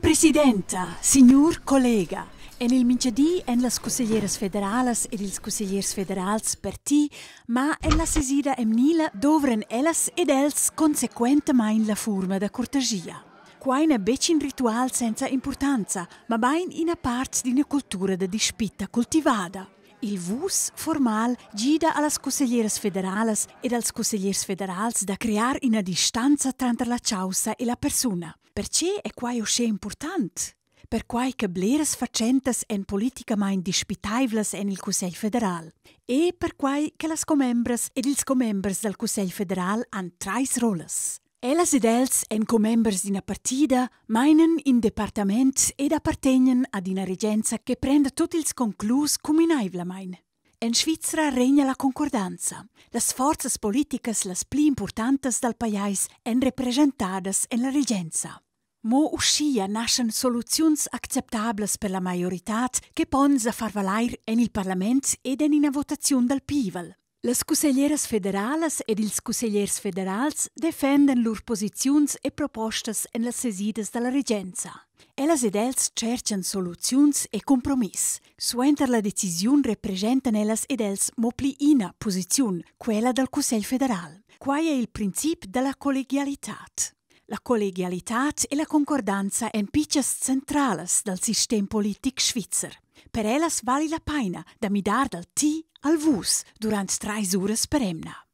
Presidenta, signor collega, en il minchedì en las consiglieras federales ed ils consigliers federals per ti, ma en la sesida emnila dovren ellas ed els consequentemein la forma da cortesia. Qua una becin ritual senza importanza, ma bain in a part di una cultura da dispitta coltivada. Il VUS formal gida allas consiglieras federales ed als consigliers federals da crear una distanza tra la causa e la persona. Perché è qua osce important? Per quai che bleras facentas en politicamain dispitaivlas en il Cussegl federal. E per quai che las comembras ed ils comembers del Cussegl federal han trais rolas. Ellas ed els en comembers d'ina partida meinen in departament ed appartegnen ad ina regenza che prenda tut ils conclus cuminaivlamain. En Svizzera regna la concordanza. Las forzas politicas las pli importantes dal pajais en representadas en la regenza. Mo uscia nascen soluziuns acceptables per la majoritat che pons a far valair en il Parlament ed en ina votaziun dal Pivel. Las cuselleras federales ed ils cuselliers federals defenden lur posiziuns e propostas en las sesidas della regenza. Ellas ed els cerchan soluziuns e compromiss. Suenter la decisiun representan ellas ed els mo pli ina posiziun, quella del Cussegl federal. Quai è il princip della collegialitat. La collegialitat e la concordanza en pitchas centrales del sistem politic svizzer. Per ellas vali la paina da midar dal ti al vus durant trais uras per emna.